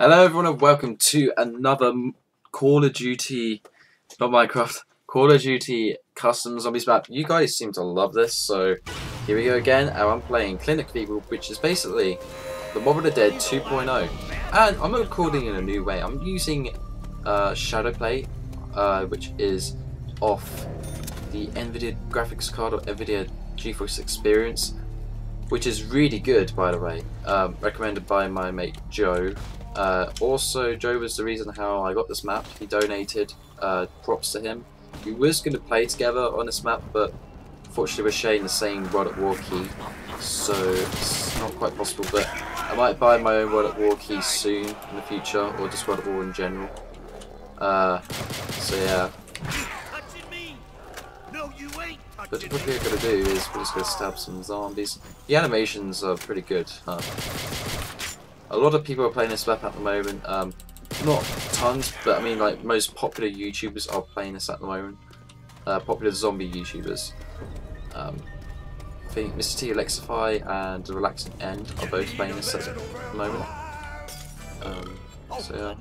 Hello everyone and welcome to another Call of Duty, not Minecraft, Call of Duty Custom Zombies map. You guys seem to love this, so here we go again, and I'm playing Clinic of Evil, which is basically the Mob of the Dead 2.0. And I'm recording in a new way. I'm using uh, Shadowplay, uh, which is off the NVIDIA graphics card or NVIDIA GeForce Experience, which is really good, by the way. Um, recommended by my mate Joe. Uh, also, Joe was the reason how I got this map. He donated. Uh, props to him. We was going to play together on this map, but unfortunately we're sharing the same World at War key, so it's not quite possible. But I might buy my own World at War key soon in the future, or just World at War in general. Uh, so yeah. But what we're gonna do is we're just gonna stab some zombies. The animations are pretty good. Huh? A lot of people are playing this map at the moment. Um, not tons, but I mean like most popular YouTubers are playing this at the moment. Uh, popular zombie YouTubers. Um, I think Mr. TLexify and The Relaxing End are both playing this at the moment. Um, so yeah.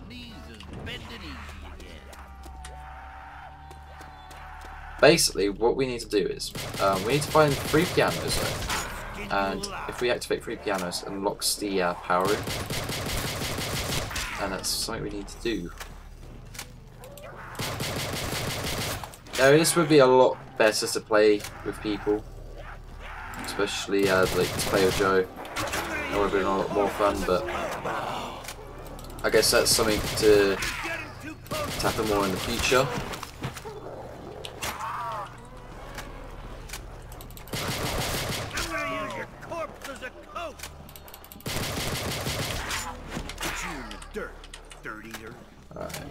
Basically, what we need to do is um, we need to find three pianos, though, and if we activate three pianos, unlocks the uh, power room, and that's something we need to do. Now, this would be a lot better to play with people, especially uh, like to play with Joe. That would have been a lot more fun, but I guess that's something to, happen more in the future. Alright.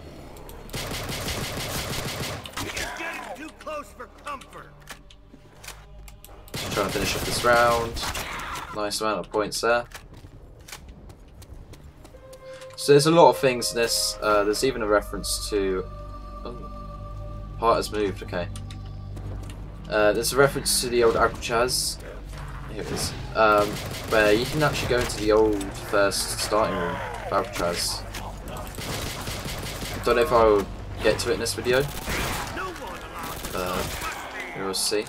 Too comfort. Trying to finish off this round. Nice amount of points there. So there's a lot of things in this. Uh, there's even a reference to. Oh, part has moved. Okay. Uh, there's a reference to the old Alcatraz. Here it is. Um, where you can actually go into the old first starting room of Alcatraz. Don't know if I'll get to it in this video. We'll see.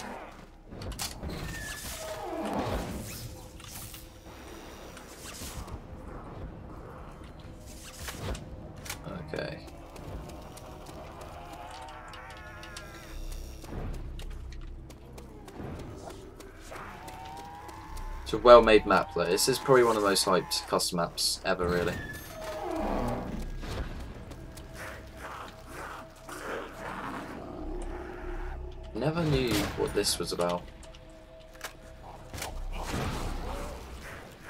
Okay. It's a well-made map though. This is probably one of the most hyped custom maps ever, really. What this was about.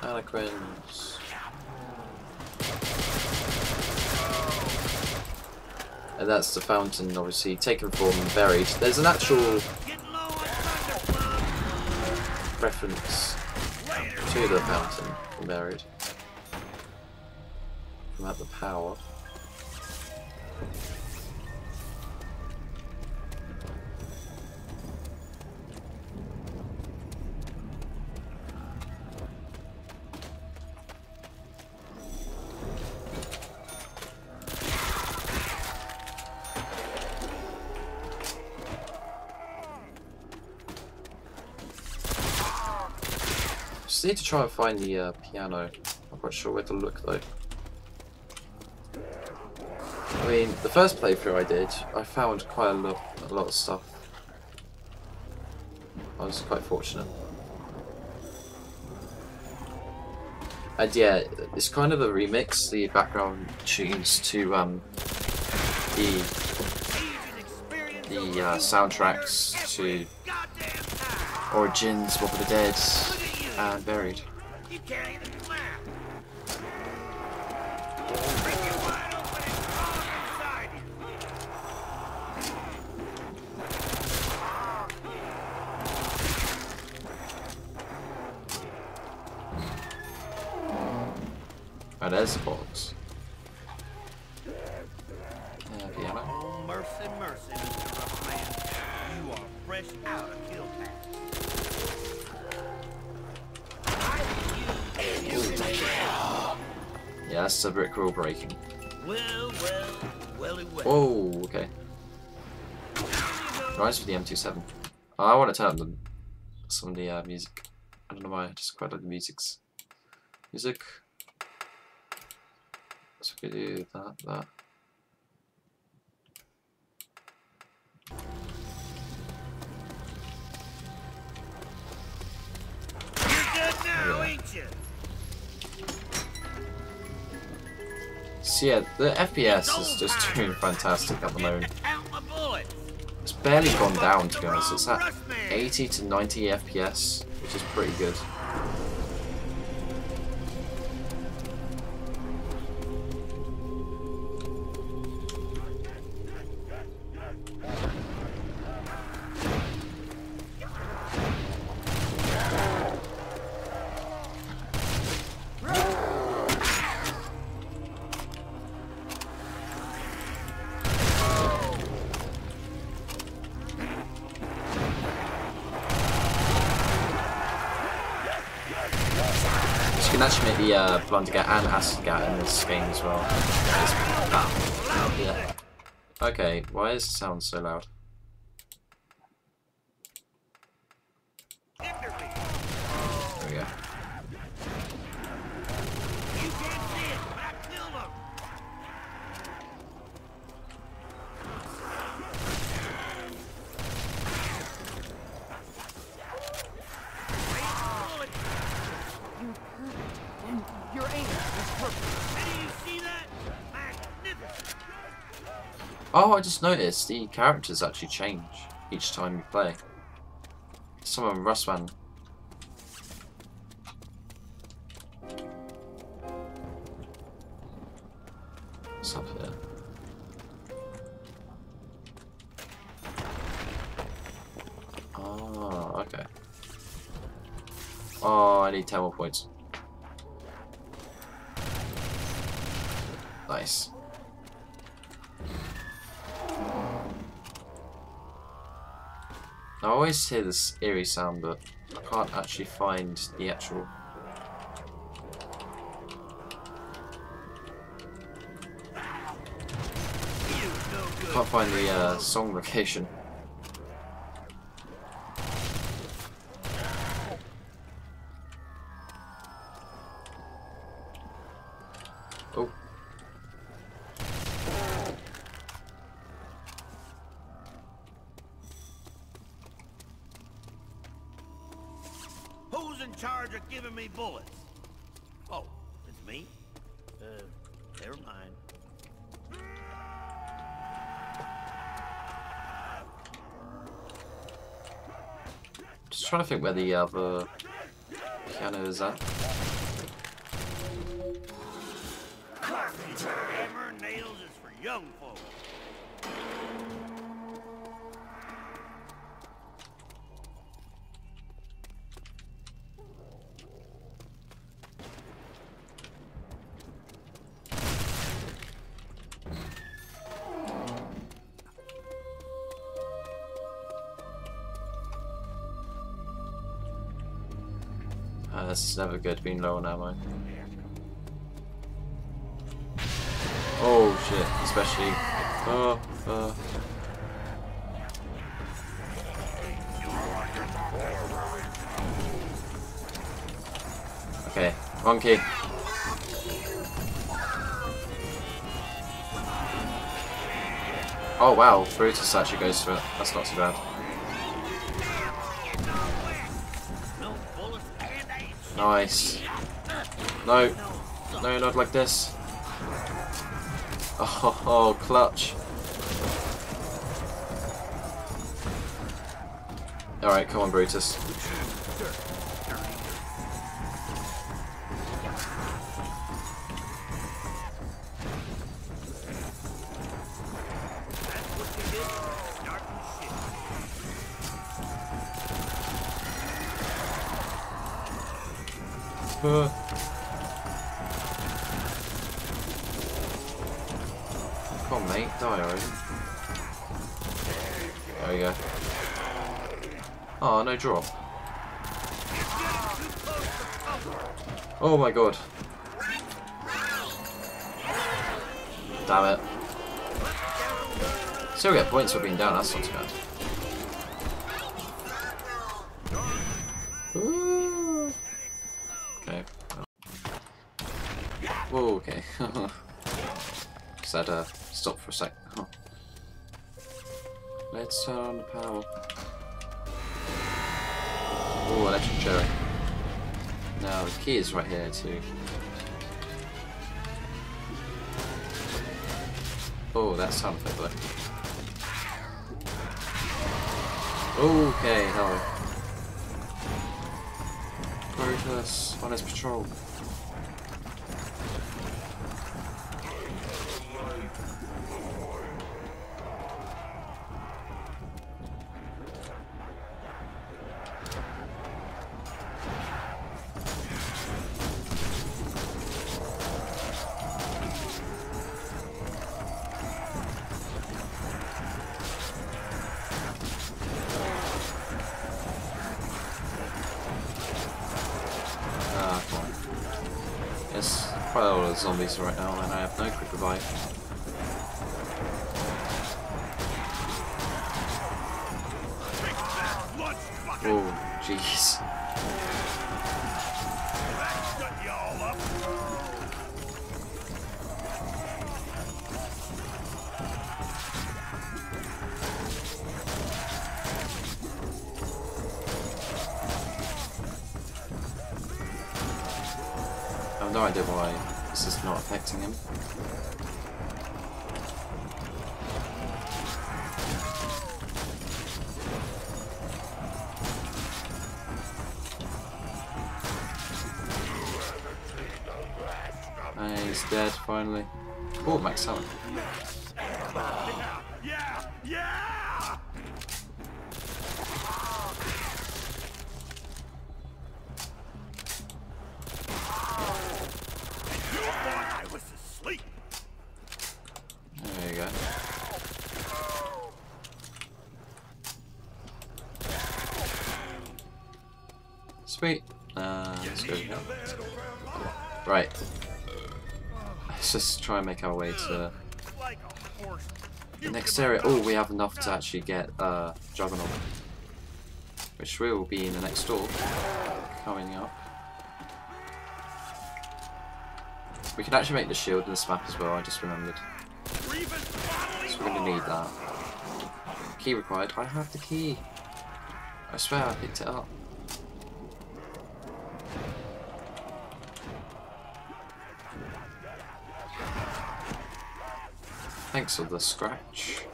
Harlequins. And that's the fountain, obviously, taken from and Buried. There's an actual reference to the fountain Buried. About the Power. Need to try and find the uh, piano. I'm not quite sure where to look though. I mean, the first playthrough I did, I found quite a lot, a lot of stuff. I was quite fortunate. And yeah, it's kind of a remix, the background tunes to um, the the uh, soundtracks to Origins, Mob of the Dead, and Buried. Oh, there's the box. Yeah, piano. Oh, mercy, mercy, Mr. Rough Man. You are fresh out of kill. Yeah, that's the brick wall breaking. Well, well, welly well. Whoa, okay. Rise for the M27. Oh, I want to turn up the, some of the uh, music. I don't know why, I just quite like the music's music. So we do that, that. You're good now, Yeah. ain't you? So yeah, the FPS is just doing fantastic at the moment. It's barely gone down to be honest. It's at 80 to 90 FPS, which is pretty good. You can actually make the uh, Blundergat and Acid-Gat in this game as well. It's, ah, yeah. Okay, why is the sound so loud? Hinder me. There we go. You can't see it, but I killed him. Bullet. You're perfect. And your aim is perfect. Hey, do you see that? Magnificent. Oh, I just noticed the characters actually change each time you play. Some of them, Rustman. What's up here? Oh, okay. Oh, I need 10 more points. Nice. I always hear this eerie sound, but I can't actually find the actual. Good. Can't find the uh, song location. Oh, Who's in charge of giving me bullets? Oh, it's me? Uh, never mind. Think where the other piano is at. Hammer nails is for young folks. Is never good, being low on ammo. Oh shit, especially. Oh, uh. Okay, wrong key. Oh wow, Brutus actually goes for it. That's not too bad. Nice. No, no, not like this. Oh, oh clutch. Alright, come on, Brutus. Come on, mate, die already. There we go. Oh, no drop. Oh my god. Damn it. Still get points for being down, that's not too bad. Ooh. Okay. Okay. Just had to stop for a sec. Oh. Let's turn on the power. Oh, electric cherry. Now the key is right here too. Oh, that sound effect. Okay, hello. Brutus on his patrol. Quite a lot of zombies right now, and I have no quick revive. Oh, jeez. Have no idea why this is not affecting him. And he's dead finally. Oh, Max. Yeah, yeah. You thought I was asleep. There you go. Sweet. Uh, let's go. Right. Let's just try and make our way to the next area. Oh, we have enough to actually get uh, Juggernaut. Which will be in the next door. Coming up. We can actually make the shield in this map as well, I just remembered. So we're gonna need that. Key required. I have the key. I swear I picked it up. Thanks for the scratch.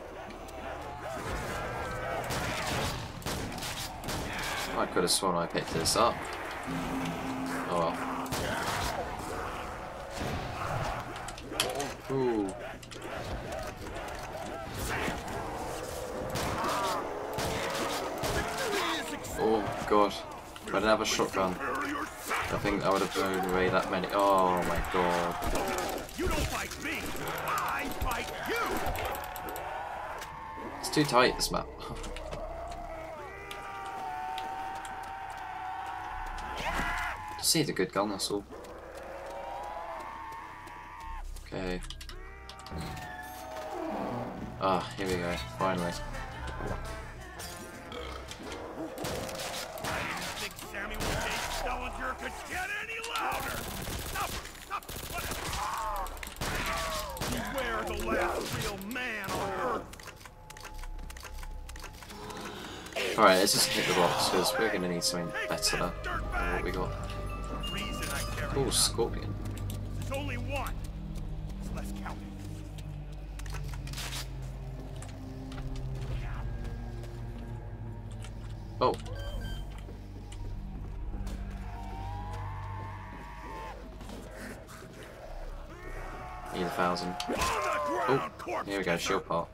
I could have sworn I picked this up. Oh well. Ooh. Oh god. If I didn't have a shotgun, I think I would have blown away that many. Oh my god. You don't me. Too tight, this map. See the good gun, that's all. Okay. Ah, here we go, finally. Beware the last real man on Earth. Alright, let's just hit the box, because we're gonna need something better than what we got. The reason I carry Oh. Scorpion. There's only one. It's less counting. Oh. Need a thousand. Oh, here we go, shield part.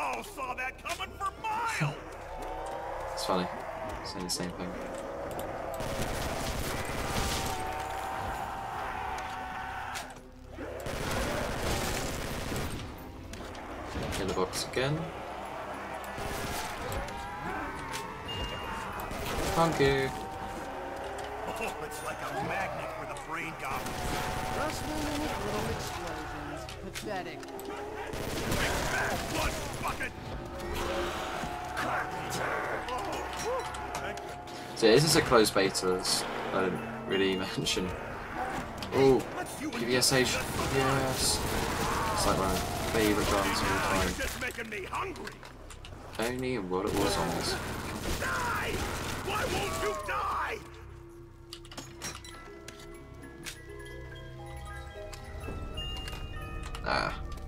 Rejected! Oh, saw that coming for miles! It's funny. Saying the same thing. in the box again. Thank you. Oh, it's like a magnet for the brain goblin. Rustling with little explosions. Pathetic. Bad blood bucket! So this is a closed beta, as I didn't really mention. Oh, Let's you and PVSH, yes. It's like my favourite guns of all You're time. just making me hungry. Only what it was on this. Die! Why won't you die?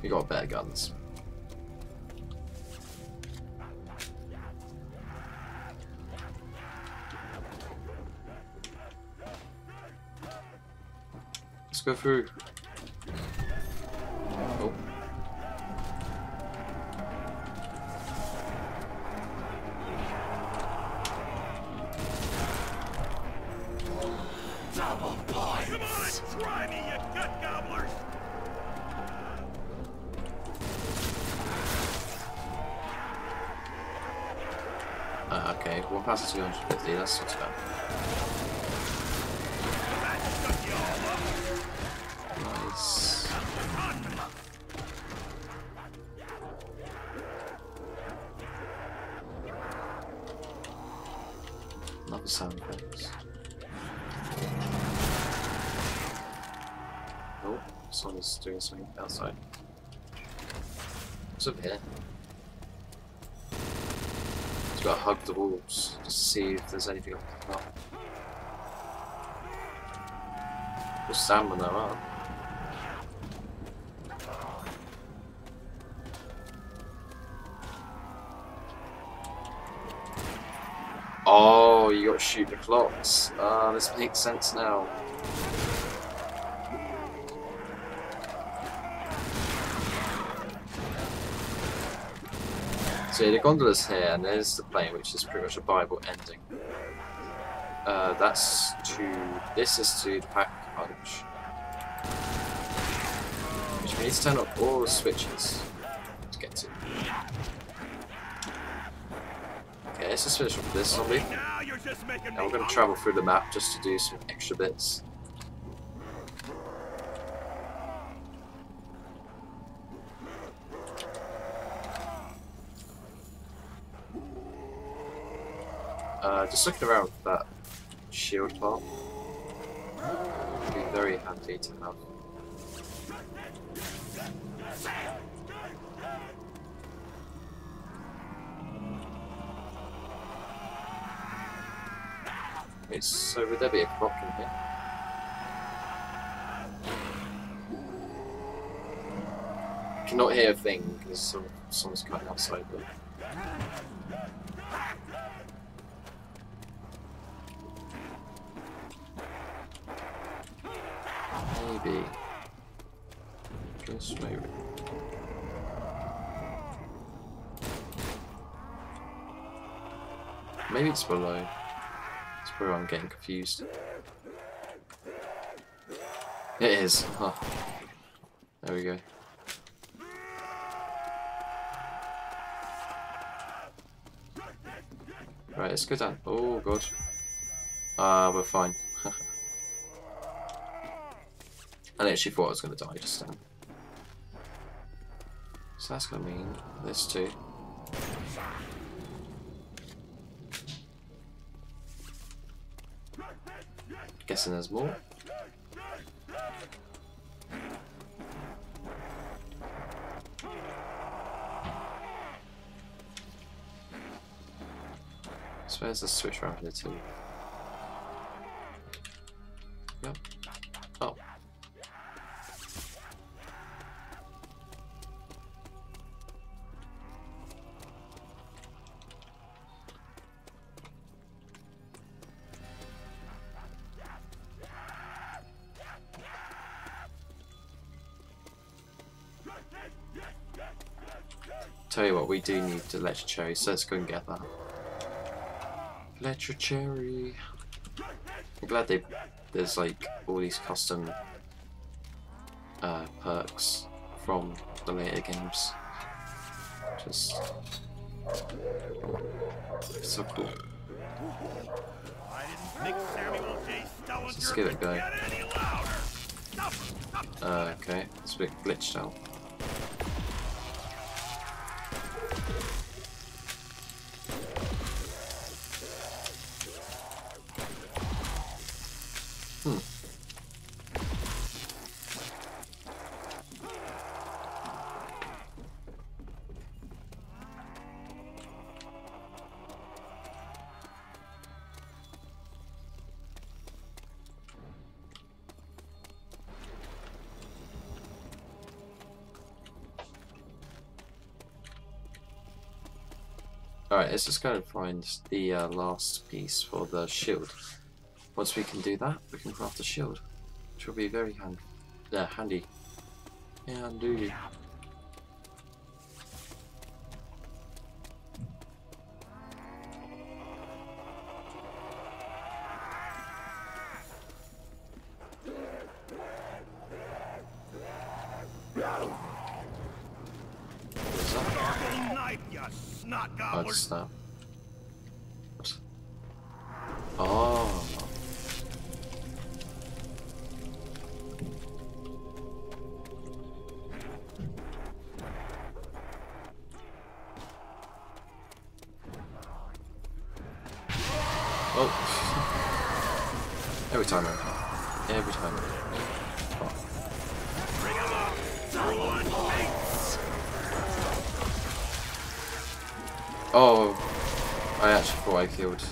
We got better guns. Let's go through. Effects. Oh, someone's doing something outside. What's up here? Just gotta hug the walls to see if there's anything up the top. Aren't there? Oh, you got to shoot the clocks. Ah, this makes sense now. So the gondola's here, and there's the plane, which is pretty much a Bible ending. Uh, that's to. This is to the pack punch. Which means turn off all the switches to get to. Okay, let's just finish off this zombie. Now just making Now we're going to travel through the map just to do some extra bits. Uh, just looking around for that shield part. Would be very handy to have. So would there be a clock in here? I cannot hear a thing because some, someone's cutting outside, but maybe. Just maybe. Maybe it's below. Where I'm getting confused. It is. Huh. There we go. Right, let's go down. Oh god. Ah, we're fine. I actually thought I was going to die just then. So that's going to mean this too. Guessing there's more. So where's the switch around here too? We do need the electric cherry, so let's go and get that. Electric cherry. I'm glad they there's like all these custom uh, perks from the later games. That's so cool. Let's give it a go. Uh, okay, it's a bit glitched out. Alright, let's just go and find the uh, last piece for the shield. Once we can do that, we can craft a shield. Which will be very hand yeah, handy. Handy. What Sparkle knife, you snot gobbler. it's that. Oh. Oh. Killed.